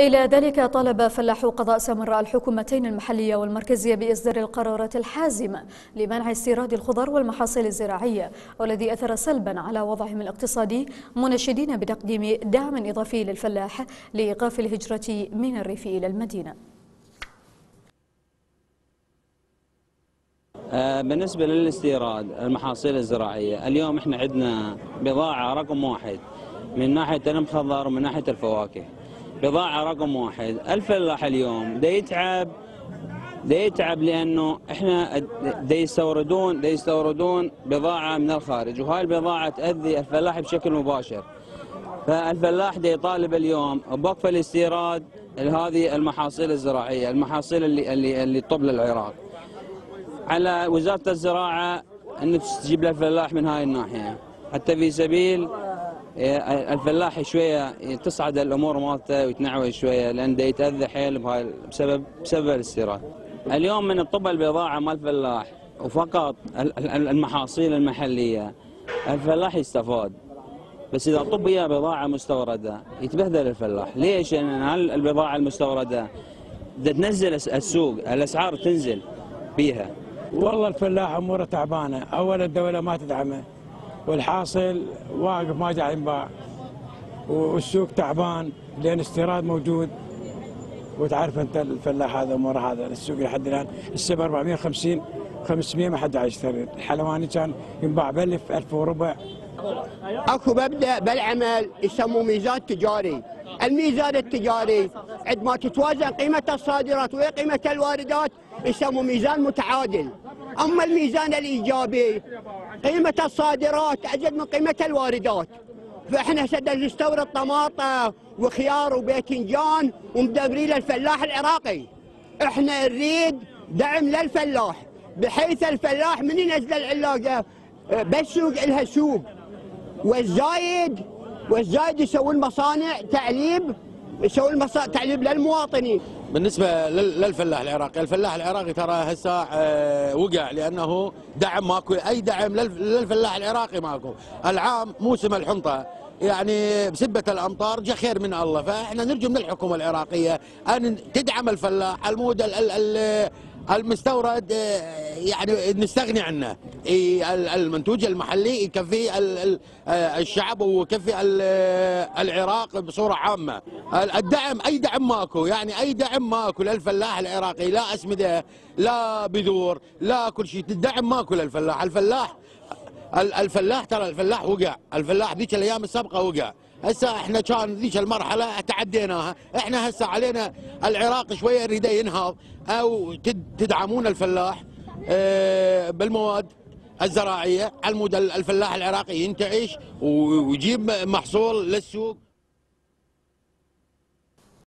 إلى ذلك طالب فلاح قضاء سامراء الحكومتين المحلية والمركزية بإصدار القرارات الحازمة لمنع استيراد الخضر والمحاصيل الزراعية والذي أثر سلبا على وضعهم الاقتصادي منشدين بتقديم دعم إضافي للفلاح لإيقاف الهجرة من الريف إلى المدينة. آه، بالنسبة للاستيراد المحاصيل الزراعية اليوم إحنا عندنا بضاعة رقم واحد من ناحية المخضر ومن ناحية الفواكه. بضاعة رقم واحد. الفلاح اليوم. دا يتعب. دا يتعب لأنه إحنا دا يستوردون دا يستوردون بضاعة من الخارج. وهاي البضاعة تأذي الفلاح بشكل مباشر. فالفلاح دا يطالب اليوم بوقف الاستيراد لهذه المحاصيل الزراعية المحاصيل اللي اللي اللي تطب للعراق. على وزارة الزراعة أن تجيب للفلاح من هاي الناحية. حتى في سبيل الفلاح شوية تصعد الأمور مالته ويتنعوي شوية لأن دا يتاذى حيل بهاي بسبب بسبب الاستيراد. اليوم من الطب البضاعة مال الفلاح وفقط المحاصيل المحلية الفلاح يستفاد بس إذا طب وياه بضاعة مستوردة يتبهدل الفلاح، ليش؟ لأن البضاعة المستوردة تنزل السوق الأسعار تنزل بيها. والله الفلاح أموره تعبانة، اولا الدولة ما تدعمه والحاصل واقف ما جاي ينباع والسوق تعبان لأن استيراد موجود. وتعرف أنت الفلاح هذا امور هذا السوق لحد الآن السبع 450 500 ما حد يشتري. الحلواني كان ينباع ب 1000 1000 وربع. أكو مبدأ بالعمل يسموه ميزان تجاري. الميزان التجاري عندما تتوازن قيمة الصادرات وقيمة الواردات يسموه ميزان متعادل. أما الميزان الإيجابي قيمة الصادرات ازيد من قيمة الواردات. فإحنا هسه نستورد طماطه وخيار وباذنجان ومدبرين للفلاح العراقي. إحنا نريد دعم للفلاح بحيث الفلاح من ينزل العلاقه بالسوق لها سوق. والزايد والزايد يسوون مصانع تعليب يسوون مصانع تعليب للمواطنين. بالنسبة للفلاح العراقي، الفلاح العراقي ترى هسه آه، وقع لأنه دعم ماكو أي دعم للفلاح العراقي ماكو، العام موسم الحنطة يعني بسبة الأمطار جاء خير من الله. فإحنا نرجو من الحكومة العراقية أن تدعم الفلاح المود المستورد آه، يعني نستغني عنه. المنتوج المحلي يكفي آه، الشعب ويكفي العراق بصورة عامة. الدعم أي دعم ماكو. يعني أي دعم ماكو للفلاح العراقي. لا أسمده لا بذور لا كل شيء. الدعم ماكو للفلاح. الفلاح الفلاح ترى الفلاح وقع. الفلاح ذيك الأيام السابقة وقع. هسه إحنا كان ذيك المرحلة تعديناها إحنا هسه علينا العراق شوية يريد ينهض. أو تدعمون الفلاح آه بالمواد الزراعية. على مود الفلاح العراقي ينتعش ويجيب محصول للسوق.